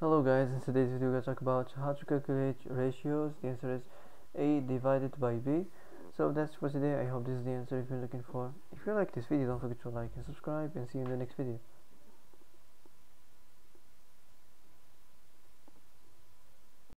Hello guys, in today's video we're going to talk about how to calculate ratios. The answer is A divided by B. So that's for today. I hope this is the answer if you're looking for. If you like this video, don't forget to like and subscribe and see you in the next video.